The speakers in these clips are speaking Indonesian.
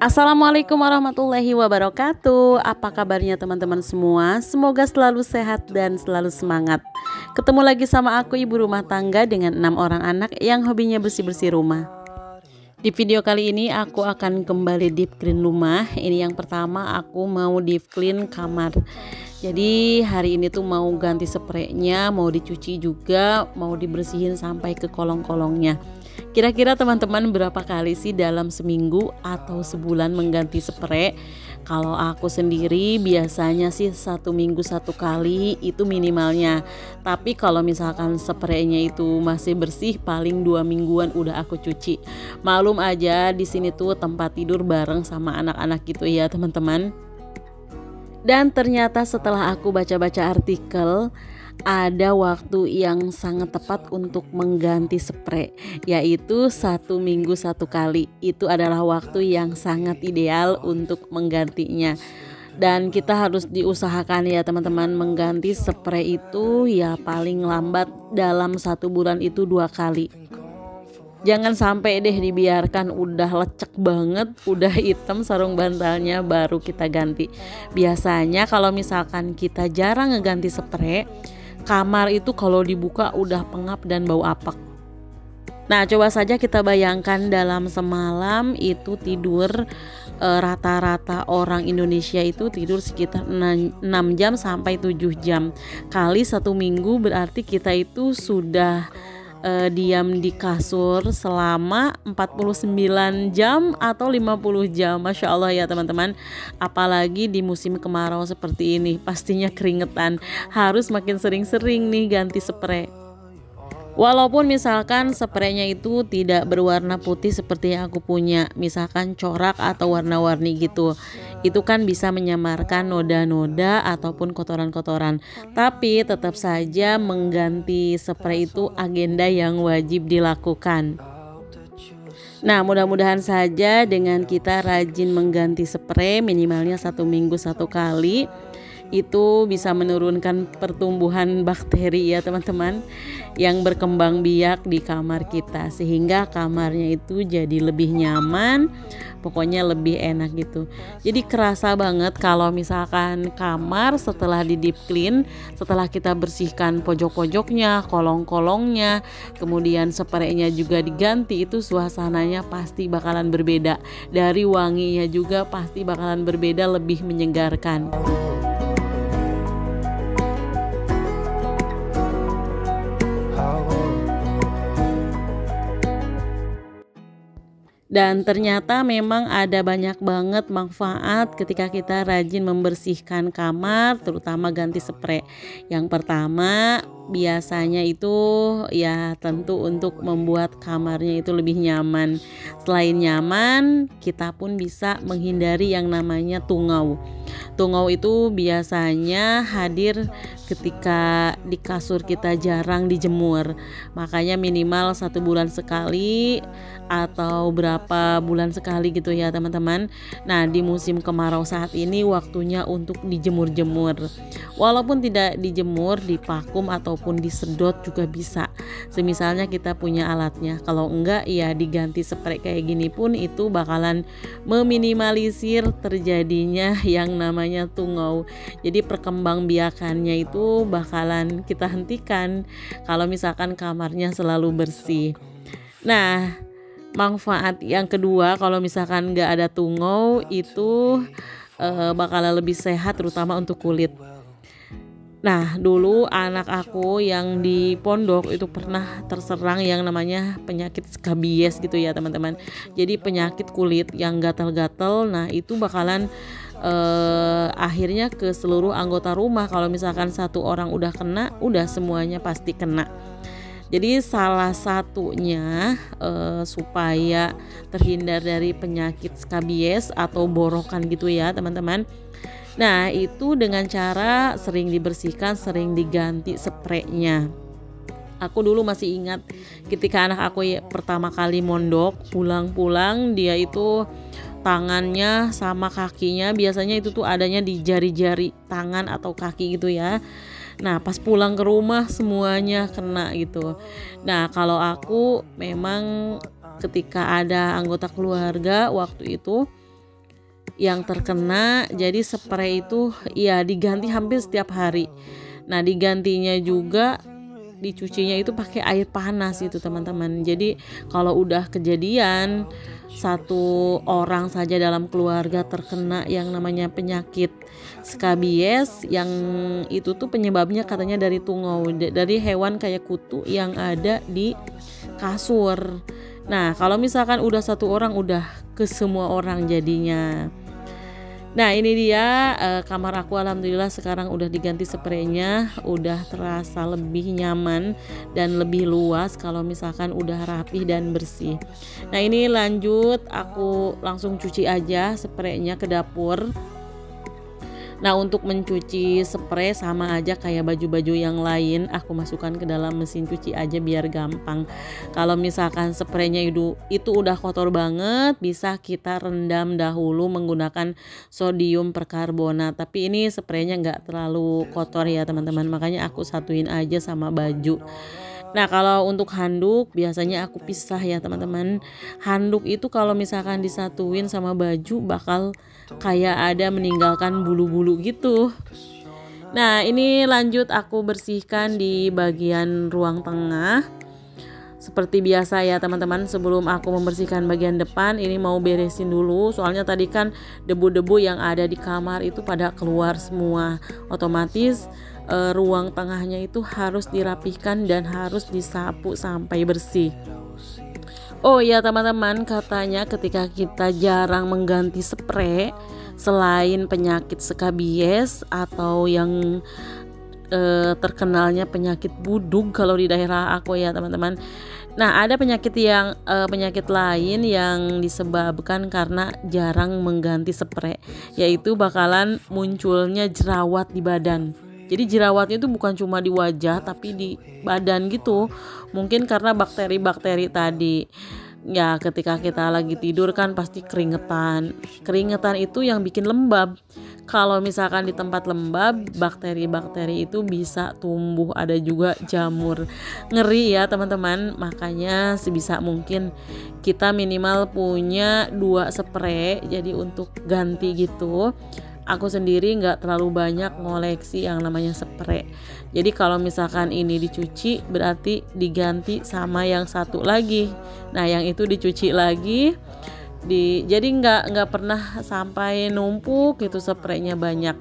Assalamualaikum warahmatullahi wabarakatuh. Apa kabarnya teman-teman semua? Semoga selalu sehat dan selalu semangat. Ketemu lagi sama aku ibu rumah tangga dengan enam orang anak yang hobinya bersih-bersih rumah. Di video kali ini aku akan kembali deep clean rumah. Ini yang pertama aku mau deep clean kamar jadi hari ini tuh mau ganti spraynya, mau dicuci juga, mau dibersihin sampai ke kolong-kolongnya. Kira-kira teman-teman berapa kali sih dalam seminggu atau sebulan mengganti spray? Kalau aku sendiri biasanya sih satu minggu satu kali itu minimalnya. Tapi kalau misalkan spraynya itu masih bersih, paling dua mingguan udah aku cuci. Malum aja di sini tuh tempat tidur bareng sama anak-anak gitu ya teman-teman. Dan ternyata setelah aku baca-baca artikel, ada waktu yang sangat tepat untuk mengganti spray yaitu satu minggu satu kali. Itu adalah waktu yang sangat ideal untuk menggantinya. Dan kita harus diusahakan ya teman-teman mengganti spray itu ya paling lambat dalam satu bulan itu dua kali Jangan sampai deh dibiarkan udah lecek banget, udah hitam sarung bantalnya baru kita ganti. Biasanya kalau misalkan kita jarang ngeganti spray, kamar itu kalau dibuka udah pengap dan bau apak. Nah, coba saja kita bayangkan dalam semalam itu tidur eh, rata-rata e, orang Indonesia itu tidur sekitar 6, 6 jam sampai 7 jam. Kali satu minggu berarti kita itu sudah uh, diam di kasur selama 49 jam atau 50 jam. Masya Allah ya teman-teman. Apalagi di musim kemarau seperti ini pastinya keringetan. Harus makin sering-sering nih ganti spray Walaupun misalkan spraynya itu tidak berwarna putih seperti yang aku punya, misalkan corak atau warna-warni gitu, itu kan bisa menyamarkan noda-noda ataupun kotoran-kotoran. Tapi tetap saja mengganti spray itu agenda yang wajib dilakukan. Nah, mudah-mudahan saja dengan kita rajin mengganti spray minimalnya satu minggu satu kali itu bisa menurunkan pertumbuhan bakteri ya teman-teman yang berkembang biak di kamar kita sehingga kamarnya itu jadi lebih nyaman pokoknya lebih enak gitu. Jadi kerasa banget kalau misalkan kamar setelah di deep clean setelah kita bersihkan pojok-pojoknya kolong-kolongnya kemudian spraynya juga diganti itu suasananya pasti bakalan berbeda. Dari wanginya juga pasti bakalan berbeda lebih menyegarkan dan ternyata memang ada banyak banget manfaat ketika kita rajin membersihkan kamar terutama ganti spray. Yang pertama biasanya itu ya tentu untuk membuat kamarnya itu lebih nyaman. Selain nyaman kita pun bisa menghindari yang namanya tungau. Tungau itu biasanya hadir ketika di kasur kita jarang dijemur. Makanya minimal satu bulan sekali atau berapa bulan sekali gitu ya teman-teman. Nah di musim kemarau saat ini waktunya untuk dijemur-jemur. Walaupun tidak dijemur di vakum ataupun disedot juga bisa. Semisalnya kita punya alatnya. Kalau enggak ya diganti spray kayak gini pun itu bakalan meminimalisir terjadinya yang namanya tungau. Jadi perkembang biakannya itu bakalan kita hentikan kalau misalkan kamarnya selalu bersih. Nah, manfaat yang kedua kalau misalkan nggak ada tungau itu uh, bakalan lebih sehat terutama untuk kulit. Nah, dulu anak aku yang di pondok itu pernah terserang yang namanya penyakit skabies gitu ya, teman-teman. Jadi penyakit kulit yang gatal-gatal. Nah, itu bakalan uh, akhirnya ke seluruh anggota rumah. Kalau misalkan satu orang udah kena, udah semuanya pasti kena. Jadi salah satunya uh, supaya terhindar dari penyakit skabies atau borokan gitu ya teman-teman. Nah itu dengan cara sering dibersihkan, sering diganti spraynya. Aku dulu masih ingat ketika anak aku pertama kali mondok pulang-pulang dia itu tangannya sama kakinya biasanya itu tuh adanya di jari-jari tangan atau kaki gitu ya Nah, pas pulang ke rumah semuanya kena gitu. Nah, kalau aku memang ketika ada anggota keluarga waktu itu yang terkena jadi spray itu ya diganti hampir setiap hari nah digantinya juga dicucinya itu pakai air panas itu teman-teman. Jadi kalau udah kejadian satu orang saja dalam keluarga terkena yang namanya penyakit skabies yang itu tuh penyebabnya katanya dari tungau dari hewan kayak kutu yang ada di kasur. Nah kalau misalkan udah satu orang udah ke semua orang jadinya Nah ini dia uh, kamar aku alhamdulillah sekarang udah diganti spraynya udah terasa lebih nyaman dan lebih luas kalau misalkan udah rapih dan bersih. Nah ini lanjut aku langsung cuci aja spraynya ke dapur. Nah untuk mencuci spray sama aja kayak baju-baju yang lain aku masukkan ke dalam mesin cuci aja biar gampang. Kalau misalkan spraynya itu itu udah kotor banget bisa kita rendam dahulu menggunakan sodium perkarbonat. Tapi ini spraynya nggak terlalu kotor ya teman-teman makanya aku satuin aja sama baju. Nah, kalau untuk handuk biasanya aku pisah ya, teman-teman. Handuk itu kalau misalkan disatuin sama baju bakal kayak ada meninggalkan bulu-bulu gitu. Nah, ini lanjut aku bersihkan di bagian ruang tengah. Seperti biasa ya teman-teman sebelum aku membersihkan bagian depan ini mau beresin dulu soalnya tadi kan debu-debu yang ada di kamar itu pada keluar semua otomatis uh, ruang tengahnya itu harus dirapihkan dan harus disapu sampai bersih. Oh ya teman-teman katanya ketika kita jarang mengganti spray selain penyakit skabies atau yang uh, terkenalnya penyakit budug kalau di daerah aku ya teman-teman. Nah, ada penyakit yang uh, penyakit lain yang disebabkan karena jarang mengganti spray, yaitu bakalan munculnya jerawat di badan. Jadi jerawatnya itu bukan cuma di wajah tapi di badan gitu. Mungkin karena bakteri-bakteri tadi ya ketika kita lagi tidur kan pasti keringetan. Keringetan itu yang bikin lembab. Kalau misalkan di tempat lembab bakteri-bakteri itu bisa tumbuh. Ada juga jamur. Ngeri ya teman-teman. Makanya sebisa mungkin kita minimal punya dua spray. Jadi untuk ganti gitu aku sendiri nggak terlalu banyak ngoleksi yang namanya spray. Jadi kalau misalkan ini dicuci berarti diganti sama yang satu lagi. Nah yang itu dicuci lagi di jadi nggak nggak pernah sampai numpuk gitu spraynya banyak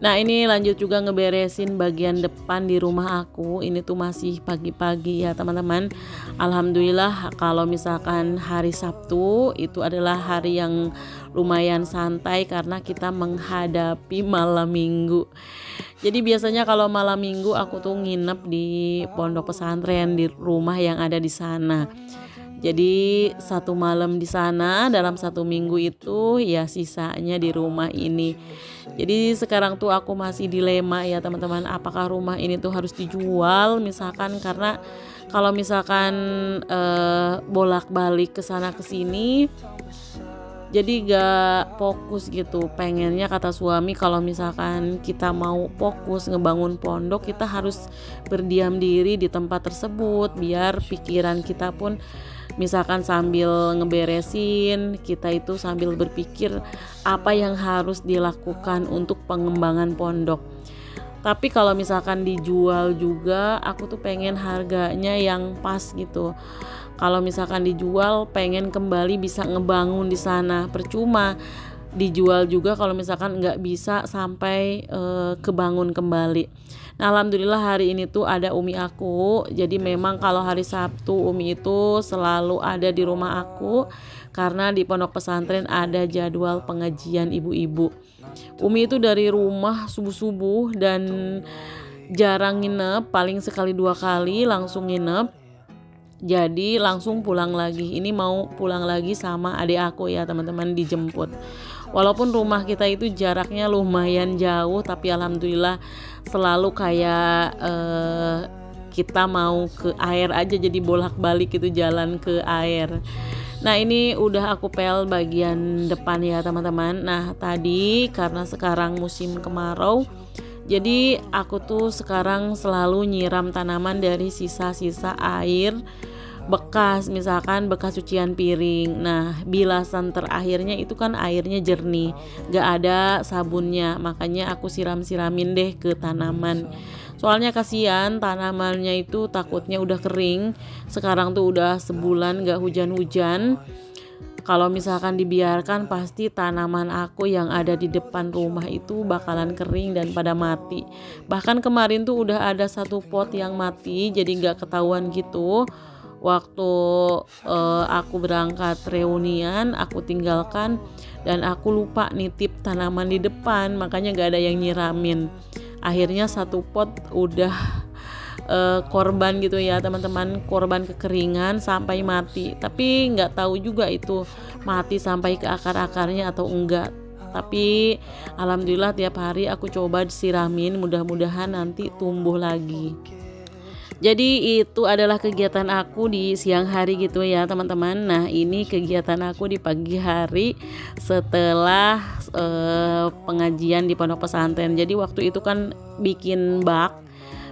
Nah ini lanjut juga ngeberesin bagian depan di rumah aku. Ini tuh masih pagi-pagi ya teman-teman. Alhamdulillah kalau misalkan hari Sabtu Itu adalah hari yang lumayan santai Karena kita menghadapi malam minggu. Jadi biasanya kalau malam minggu aku tuh nginep di pondok pesantren Di rumah yang ada di sana. Jadi satu malam di sana dalam satu minggu itu ya sisanya di rumah ini. Jadi sekarang tuh aku masih dilema ya teman-teman. Apakah rumah ini tuh harus dijual? Misalkan karena kalau misalkan eh, bolak-balik ke sana ke sini jadi gak fokus gitu. Pengennya kata suami kalau misalkan kita mau fokus ngebangun pondok kita harus berdiam diri di tempat tersebut biar pikiran kita pun misalkan sambil ngeberesin kita itu sambil berpikir apa yang harus dilakukan untuk pengembangan pondok. Tapi kalau misalkan dijual juga aku tuh pengen harganya yang pas gitu. Kalau misalkan dijual pengen kembali bisa ngebangun di sana. Percuma dijual juga kalau misalkan nggak bisa sampai uh, kebangun kembali. Nah, alhamdulillah hari ini tuh ada umi aku. Jadi memang kalau hari Sabtu umi itu selalu ada di rumah aku karena di pondok pesantren ada jadwal pengajian ibu-ibu. Umi itu dari rumah subuh-subuh dan jarang nginep, paling sekali dua kali langsung nginep jadi langsung pulang lagi ini mau pulang lagi sama adik aku ya teman-teman dijemput walaupun rumah kita itu jaraknya lumayan jauh tapi alhamdulillah selalu kayak uh, kita mau ke air aja jadi bolak-balik itu jalan ke air. Nah ini udah aku pel bagian depan ya teman-teman. Nah tadi karena sekarang musim kemarau jadi aku tuh sekarang selalu nyiram tanaman dari sisa-sisa air bekas misalkan bekas cucian piring. Nah bilasan terakhirnya itu kan airnya jernih gak ada sabunnya. Makanya aku siram-siramin deh ke tanaman. Soalnya kasihan tanamannya itu takutnya udah kering. Sekarang tuh udah sebulan gak hujan-hujan. Kalau misalkan dibiarkan pasti tanaman aku yang ada di depan rumah itu bakalan kering dan pada mati. Bahkan kemarin tuh udah ada satu pot yang mati jadi nggak ketahuan gitu waktu uh, aku berangkat reunian aku tinggalkan dan aku lupa nitip tanaman di depan makanya nggak ada yang nyiramin. Akhirnya satu pot udah uh, korban gitu ya teman-teman korban kekeringan sampai mati. Tapi nggak tahu juga itu mati sampai ke akar-akarnya atau enggak. Tapi alhamdulillah tiap hari aku coba disiramin mudah-mudahan nanti tumbuh lagi jadi itu adalah kegiatan aku di siang hari gitu ya teman-teman Nah ini kegiatan aku di pagi hari setelah uh, pengajian di pondok pesantren Jadi waktu itu kan bikin bak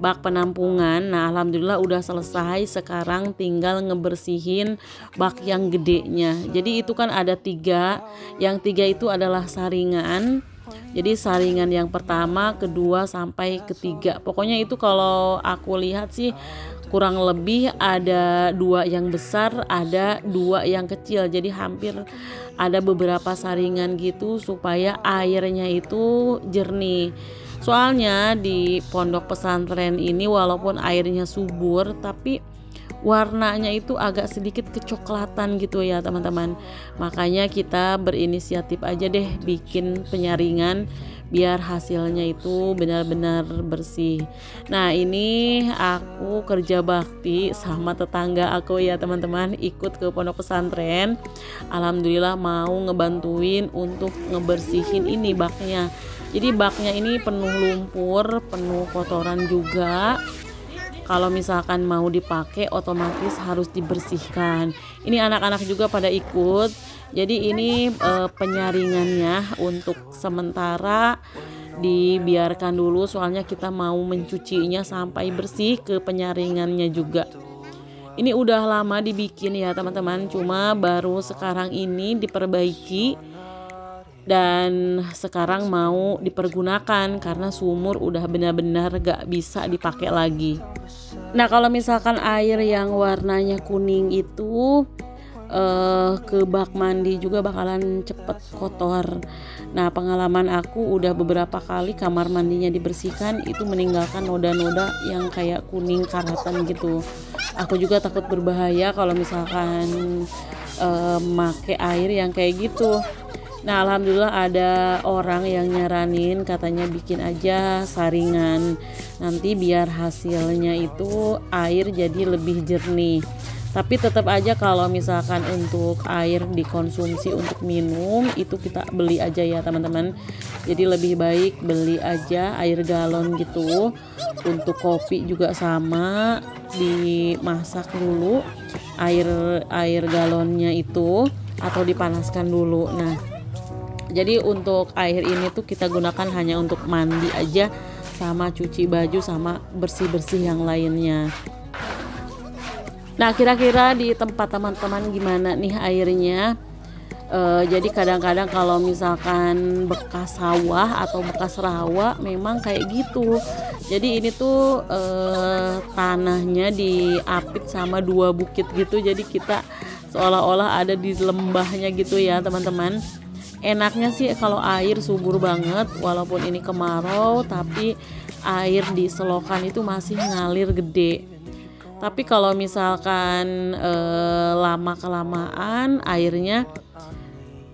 bak penampungan. Nah, alhamdulillah udah selesai. Sekarang tinggal ngebersihin bak yang gedenya. Jadi itu kan ada tiga. Yang tiga itu adalah saringan. Jadi saringan yang pertama, kedua sampai ketiga. Pokoknya itu kalau aku lihat sih kurang lebih ada dua yang besar, ada dua yang kecil. Jadi hampir ada beberapa saringan gitu supaya airnya itu jernih. Soalnya di pondok pesantren ini walaupun airnya subur tapi warnanya itu agak sedikit kecoklatan gitu ya teman-teman. Makanya kita berinisiatif aja deh bikin penyaringan biar hasilnya itu benar-benar bersih. Nah, ini aku kerja bakti sama tetangga aku ya, teman-teman, ikut ke pondok pesantren. Alhamdulillah mau ngebantuin untuk ngebersihin ini baknya jadi baknya ini penuh lumpur penuh kotoran juga kalau misalkan mau dipakai otomatis harus dibersihkan. Ini anak-anak juga pada ikut. Jadi ini e, penyaringannya untuk sementara dibiarkan dulu. Soalnya kita mau mencucinya sampai bersih ke penyaringannya juga. Ini udah lama dibikin ya teman-teman. Cuma baru sekarang ini diperbaiki dan sekarang mau dipergunakan karena sumur udah benar-benar gak bisa dipakai lagi. Nah kalau misalkan air yang warnanya kuning itu uh, ke bak mandi juga bakalan cepet kotor. Nah pengalaman aku udah beberapa kali kamar mandinya dibersihkan itu meninggalkan noda-noda yang kayak kuning karatan gitu. Aku juga takut berbahaya kalau misalkan uh, make air yang kayak gitu Nah, alhamdulillah ada orang yang nyaranin katanya bikin aja saringan. Nanti biar hasilnya itu air jadi lebih jernih. Tapi tetap aja kalau misalkan untuk air dikonsumsi untuk minum itu kita beli aja ya teman-teman. Jadi lebih baik beli aja air galon gitu. Untuk kopi juga sama dimasak dulu air air galonnya itu atau dipanaskan dulu. Nah, jadi untuk air ini tuh kita gunakan hanya untuk mandi aja sama cuci baju sama bersih-bersih yang lainnya nah kira-kira di tempat teman-teman gimana nih airnya Uh, jadi kadang-kadang kalau misalkan bekas sawah atau bekas rawa memang kayak gitu. Jadi ini tuh uh, tanahnya diapit sama dua bukit gitu. Jadi kita seolah-olah ada di lembahnya gitu ya teman-teman enaknya sih kalau air subur banget walaupun ini kemarau tapi air di selokan itu masih ngalir gede. Tapi kalau misalkan eh, lama kelamaan airnya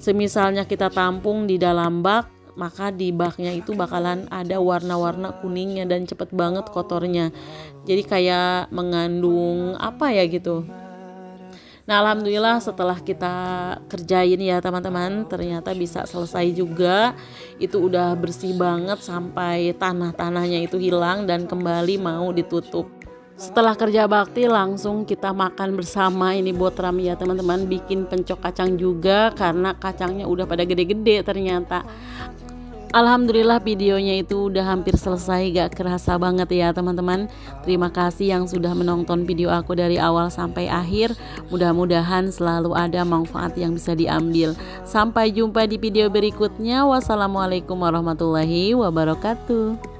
semisalnya kita tampung di dalam bak maka di baknya itu bakalan ada warna-warna kuningnya dan cepet banget kotornya. Jadi kayak mengandung apa ya gitu Nah, alhamdulillah setelah kita kerjain ya teman-teman, ternyata bisa selesai juga. Itu udah bersih banget sampai tanah-tanahnya itu hilang dan kembali mau ditutup. Setelah kerja bakti langsung kita makan bersama ini botram ya teman-teman bikin pencok kacang juga karena kacangnya udah pada gede-gede ternyata Alhamdulillah videonya itu udah hampir selesai. Gak kerasa banget ya teman-teman. Terima kasih yang sudah menonton video aku dari awal sampai akhir. Mudah-mudahan selalu ada manfaat yang bisa diambil. Sampai jumpa di video berikutnya. Wassalamualaikum warahmatullahi wabarakatuh